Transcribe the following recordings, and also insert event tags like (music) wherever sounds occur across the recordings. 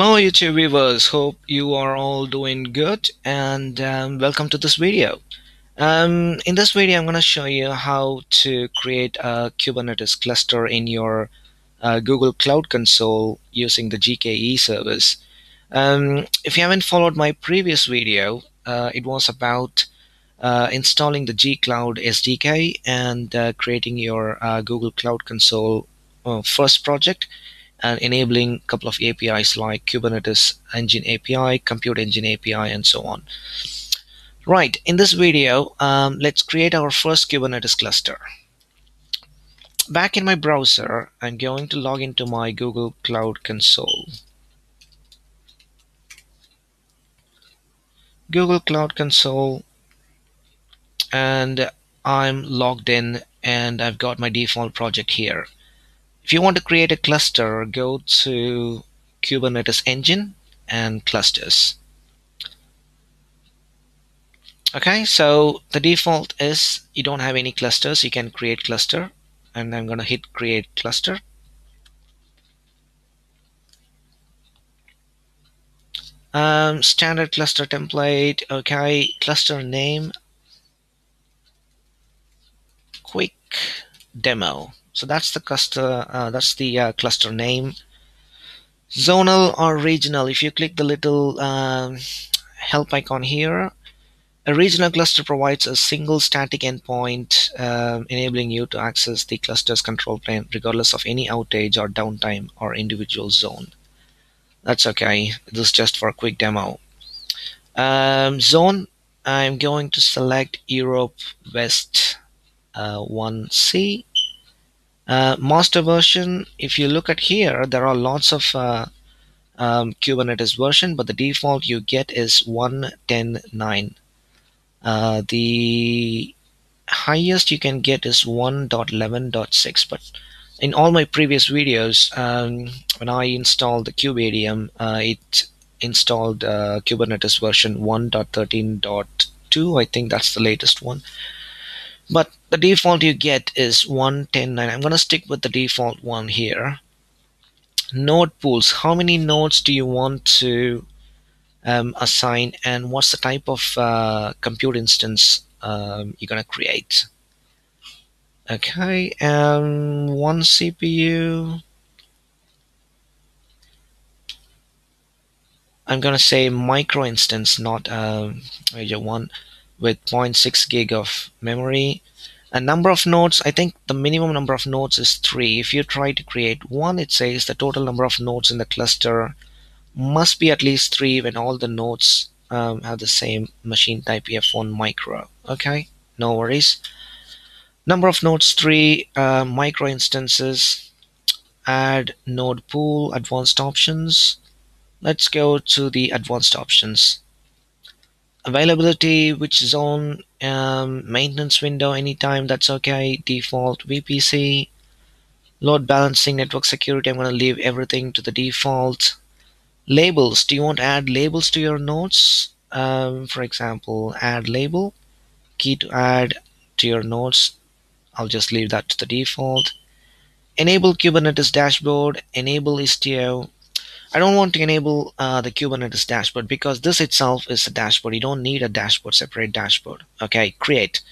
Hello YouTube viewers, hope you are all doing good and um, welcome to this video. Um, in this video I'm going to show you how to create a Kubernetes cluster in your uh, Google Cloud Console using the GKE service. Um, if you haven't followed my previous video, uh, it was about uh, installing the gCloud SDK and uh, creating your uh, Google Cloud Console uh, first project and enabling a couple of APIs like Kubernetes Engine API, Compute Engine API, and so on. Right, in this video, um, let's create our first Kubernetes cluster. Back in my browser, I'm going to log into my Google Cloud Console. Google Cloud Console and I'm logged in and I've got my default project here. If you want to create a cluster, go to Kubernetes Engine and Clusters. Okay, so the default is you don't have any clusters, you can create cluster and I'm going to hit create cluster. Um, standard cluster template, okay, cluster name, quick demo. So that's the cluster. Uh, that's the uh, cluster name. Zonal or regional. If you click the little um, help icon here, a regional cluster provides a single static endpoint, uh, enabling you to access the cluster's control plane regardless of any outage or downtime or individual zone. That's okay. This is just for a quick demo. Um, zone. I'm going to select Europe West uh, 1C uh, master version, if you look at here, there are lots of uh, um, Kubernetes version, but the default you get is 1.10.9. Uh, the highest you can get is 1.11.6, but in all my previous videos, um, when I installed the KubeADM, uh, it installed uh, Kubernetes version 1.13.2. I think that's the latest one but the default you get is 110.9 I'm gonna stick with the default one here. Node pools. How many nodes do you want to um, assign and what's the type of uh, compute instance um, you're gonna create? Okay um, one CPU I'm gonna say micro instance not uh, major one with 0.6 gig of memory. A number of nodes i think the minimum number of nodes is three. If you try to create one it says the total number of nodes in the cluster must be at least three when all the nodes um, have the same machine type f1 micro. Okay no worries. Number of nodes three uh, micro instances. Add node pool advanced options. Let's go to the advanced options availability which zone um, maintenance window anytime that's okay. Default VPC load balancing network security I'm going to leave everything to the default. Labels do you want to add labels to your nodes um, for example add label key to add to your nodes I'll just leave that to the default. Enable Kubernetes dashboard enable Istio I don't want to enable uh, the Kubernetes dashboard because this itself is a dashboard. You don't need a dashboard, separate dashboard. Okay, create.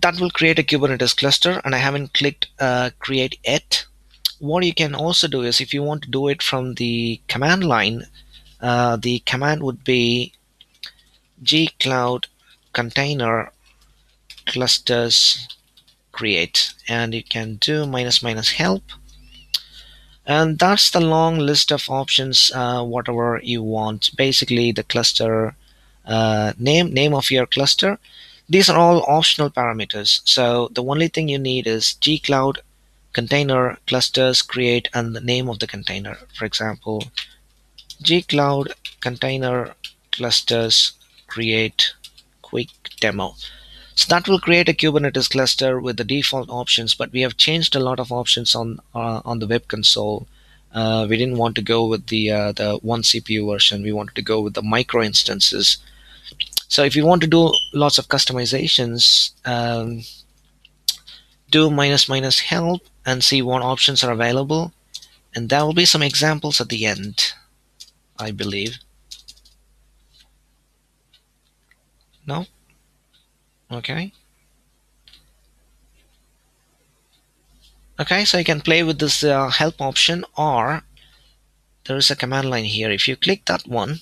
That will create a Kubernetes cluster and I haven't clicked uh, create yet. What you can also do is if you want to do it from the command line, uh, the command would be gcloud container clusters create and you can do minus minus help and that's the long list of options uh, whatever you want. Basically the cluster uh, name name of your cluster. These are all optional parameters. So the only thing you need is gcloud container clusters create and the name of the container. For example gcloud container clusters create quick demo so that will create a Kubernetes cluster with the default options, but we have changed a lot of options on uh, on the web console. Uh, we didn't want to go with the uh, the one CPU version. We wanted to go with the micro instances. So if you want to do lots of customizations, um, do minus minus help and see what options are available. And there will be some examples at the end. I believe. No? Okay. Okay, so you can play with this uh, help option or there is a command line here. If you click that one,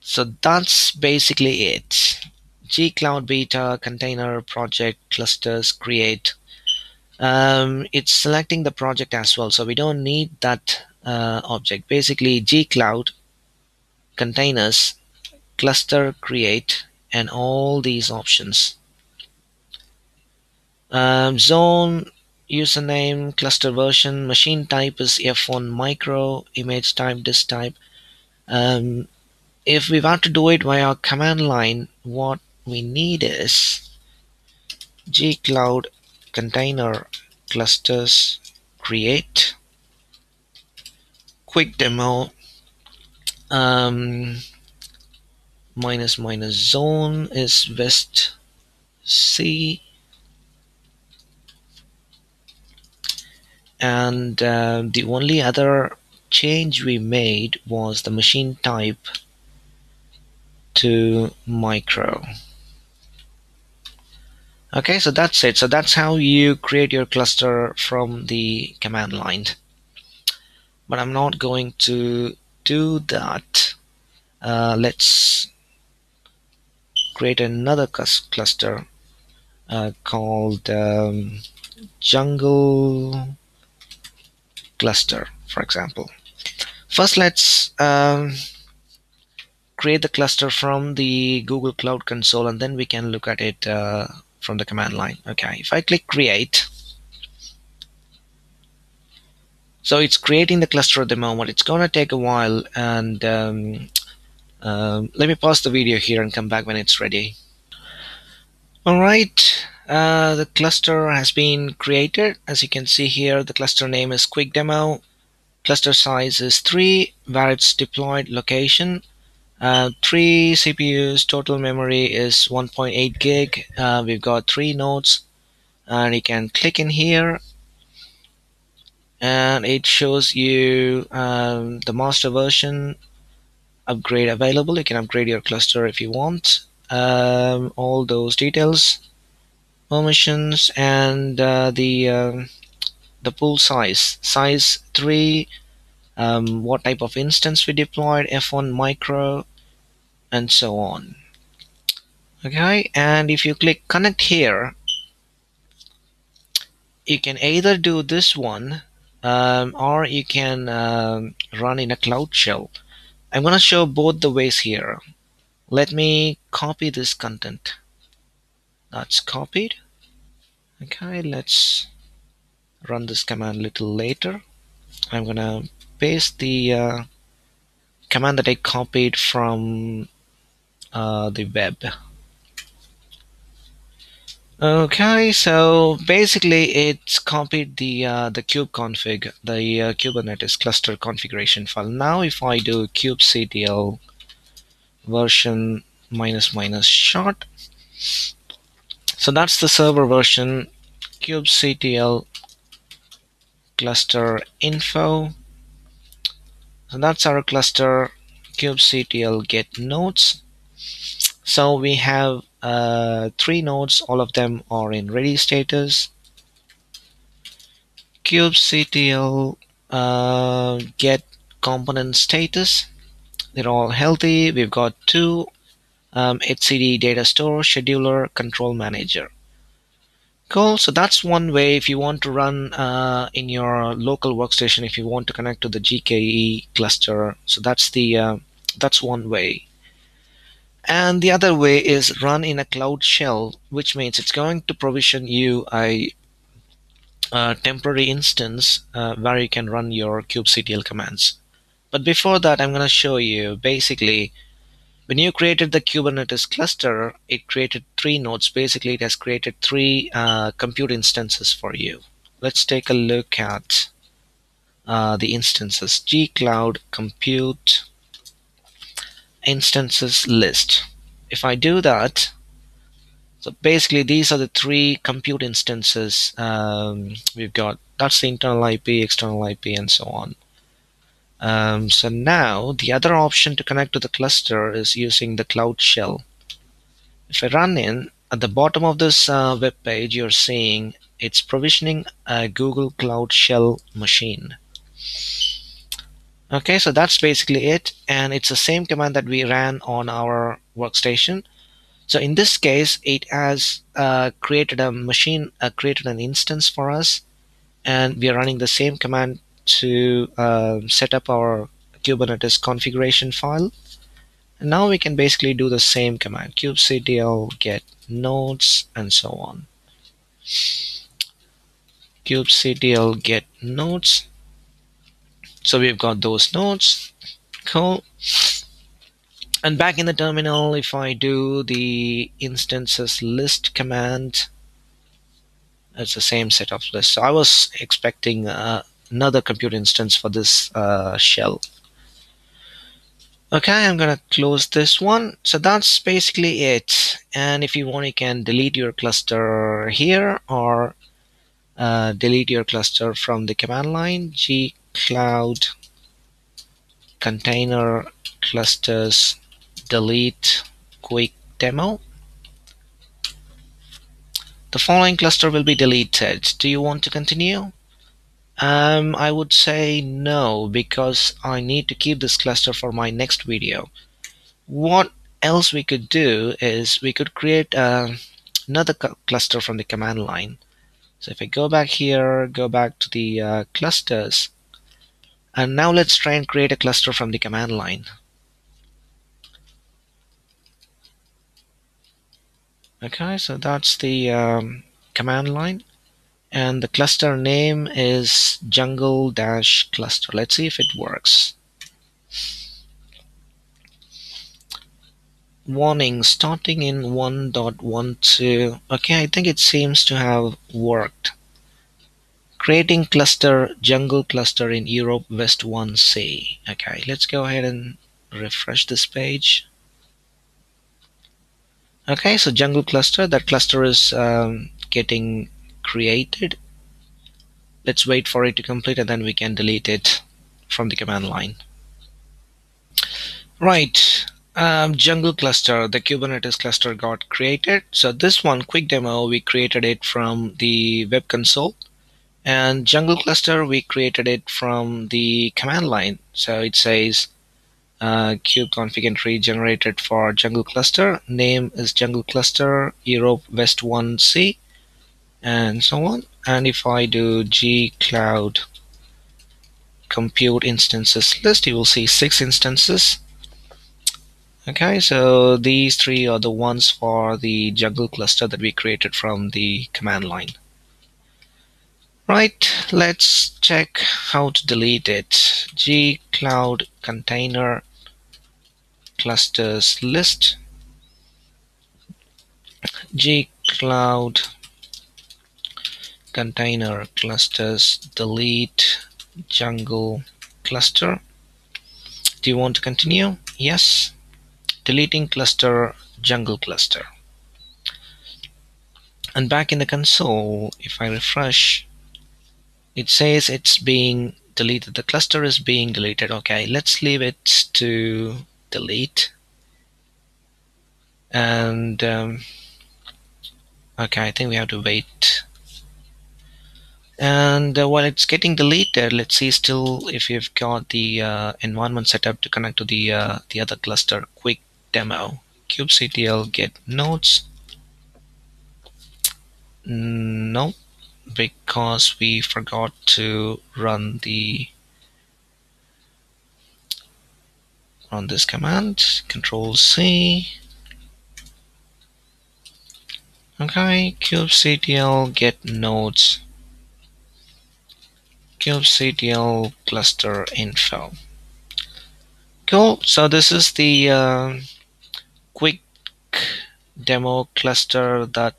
so that's basically it. gcloud beta container project clusters create. Um, it's selecting the project as well, so we don't need that uh, object. Basically, gcloud containers cluster create and all these options. Um, zone username cluster version machine type is f1 micro image type disk type. Um, if we want to do it via command line what we need is gcloud container clusters create. Quick demo. Um, minus minus zone is west c. And uh, the only other change we made was the machine type to micro. Okay so that's it. So that's how you create your cluster from the command line. But I'm not going to do that. Uh, let's create another cluster uh, called um, jungle cluster, for example. First, let's um, create the cluster from the Google Cloud Console, and then we can look at it uh, from the command line. Okay, if I click create, so it's creating the cluster at the moment. It's going to take a while, and um, um, let me pause the video here and come back when it's ready. All right, uh, the cluster has been created. As you can see here, the cluster name is Quick Demo. Cluster size is 3, where it's deployed location. Uh, 3 CPUs, total memory is 1.8 gig. Uh, we've got 3 nodes. And you can click in here and it shows you um, the master version upgrade available. You can upgrade your cluster if you want. Um, all those details permissions and uh, the um, the pool size size 3 um, what type of instance we deployed f1 micro and so on okay and if you click connect here you can either do this one um, or you can um, run in a cloud shell I'm gonna show both the ways here. Let me copy this content. That's copied. Okay let's run this command a little later. I'm gonna paste the uh, command that I copied from uh, the web okay so basically it's copied the uh, the kube config, the uh, Kubernetes cluster configuration file. Now if I do kubectl version minus minus short. So that's the server version kubectl cluster info. So that's our cluster kubectl get nodes. So we have uh, three nodes all of them are in ready status. Kubectl uh, get component status. They're all healthy. We've got two um, data store scheduler control manager. Cool. So that's one way if you want to run uh, in your local workstation if you want to connect to the gke cluster. So that's the uh, that's one way and the other way is run in a cloud shell which means it's going to provision you a, a temporary instance uh, where you can run your kubectl commands but before that I'm going to show you basically when you created the Kubernetes cluster, it created three nodes. Basically, it has created three uh, compute instances for you. Let's take a look at uh, the instances. gcloud compute instances list. If I do that, so basically these are the three compute instances um, we've got. That's the internal IP, external IP, and so on. Um, so now the other option to connect to the cluster is using the Cloud Shell. If I run in, at the bottom of this uh, web page, you're seeing it's provisioning a Google Cloud Shell machine. Okay, so that's basically it. And it's the same command that we ran on our workstation. So in this case, it has uh, created a machine, uh, created an instance for us. And we are running the same command to uh, set up our Kubernetes configuration file. And now we can basically do the same command, kubectl get nodes and so on. kubectl get nodes. So we've got those nodes. Cool. And back in the terminal, if I do the instances list command, it's the same set of lists. So I was expecting uh, another compute instance for this uh, shell. Okay, I'm gonna close this one. So that's basically it. And if you want, you can delete your cluster here or uh, delete your cluster from the command line g cloud container clusters delete quick demo. The following cluster will be deleted. Do you want to continue? Um, I would say no because I need to keep this cluster for my next video. What else we could do is we could create uh, another cluster from the command line. So if I go back here, go back to the uh, clusters, and now let's try and create a cluster from the command line. Okay, so that's the um, command line. And the cluster name is jungle dash cluster. Let's see if it works warning starting in 1.12 okay I think it seems to have worked. Creating cluster jungle cluster in Europe West 1C okay let's go ahead and refresh this page. Okay so jungle cluster that cluster is um, getting created. Let's wait for it to complete and then we can delete it from the command line. Right um, jungle cluster the Kubernetes cluster got created. So this one quick demo we created it from the web console. And jungle cluster we created it from the command line. So it says uh, kube config entry generated for jungle cluster. Name is jungle cluster Europe West 1C and so on. And if I do g cloud compute instances list you will see six instances okay so these three are the ones for the jungle cluster that we created from the command line. Right let's check how to delete it. G cloud container clusters list. G cloud container clusters delete jungle cluster. Do you want to continue? Yes deleting cluster jungle cluster. And back in the console if I refresh it says it's being deleted. The cluster is being deleted. Okay let's leave it to delete. And um, okay I think we have to wait. And uh, while it's getting deleted let's see still if you've got the uh, environment set up to connect to the uh, the other cluster quick demo kubectl get nodes no because we forgot to run the run this command control C okay kubectl get nodes kubectl cluster info. Cool. So this is the uh, quick demo cluster that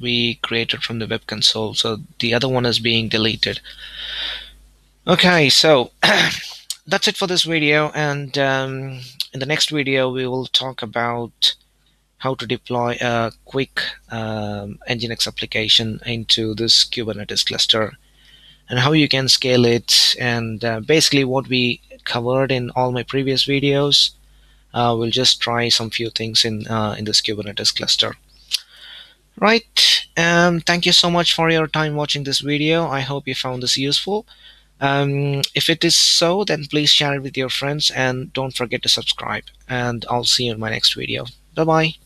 we created from the web console. So the other one is being deleted. Okay, so (clears throat) that's it for this video. And um, in the next video, we will talk about how to deploy a quick um, Nginx application into this Kubernetes cluster and how you can scale it and uh, basically what we covered in all my previous videos. Uh, we'll just try some few things in uh, in this Kubernetes cluster. Right. Um, thank you so much for your time watching this video. I hope you found this useful. Um, if it is so, then please share it with your friends and don't forget to subscribe. And I'll see you in my next video. Bye bye.